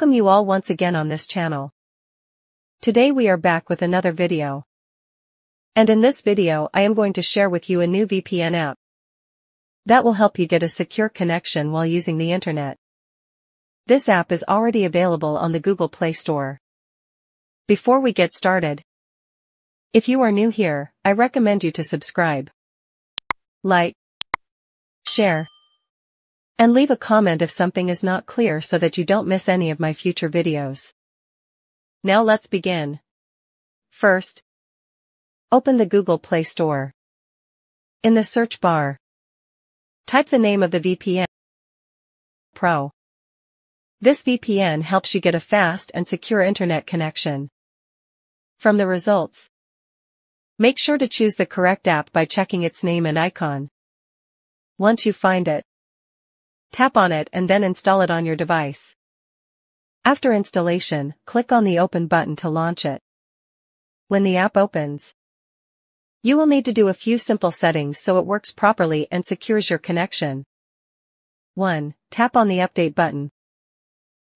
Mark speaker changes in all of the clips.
Speaker 1: Welcome you all once again on this channel. Today we are back with another video. And in this video I am going to share with you a new VPN app. That will help you get a secure connection while using the internet. This app is already available on the Google Play Store. Before we get started, if you are new here, I recommend you to subscribe, like, share, and leave a comment if something is not clear so that you don't miss any of my future videos. Now let's begin. First, open the Google Play Store. In the search bar, type the name of the VPN Pro. This VPN helps you get a fast and secure internet connection. From the results, make sure to choose the correct app by checking its name and icon. Once you find it, Tap on it and then install it on your device. After installation, click on the Open button to launch it. When the app opens, you will need to do a few simple settings so it works properly and secures your connection. 1. Tap on the Update button.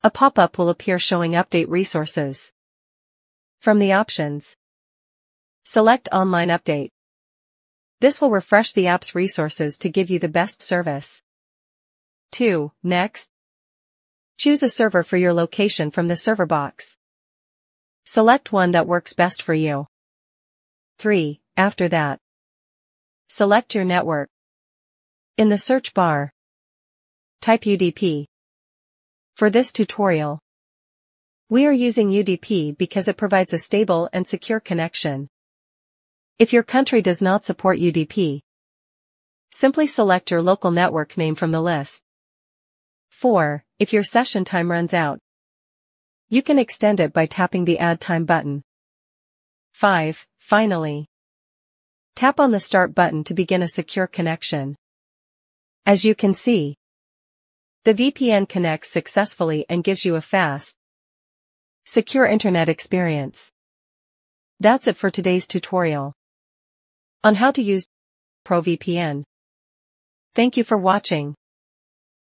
Speaker 1: A pop-up will appear showing update resources. From the options, select Online Update. This will refresh the app's resources to give you the best service. 2. Next. Choose a server for your location from the server box. Select one that works best for you. 3. After that. Select your network. In the search bar, type UDP. For this tutorial, we are using UDP because it provides a stable and secure connection. If your country does not support UDP, simply select your local network name from the list. 4. If your session time runs out, you can extend it by tapping the Add Time button. 5. Finally, tap on the Start button to begin a secure connection. As you can see, the VPN connects successfully and gives you a fast, secure internet experience. That's it for today's tutorial on how to use ProVPN. Thank you for watching.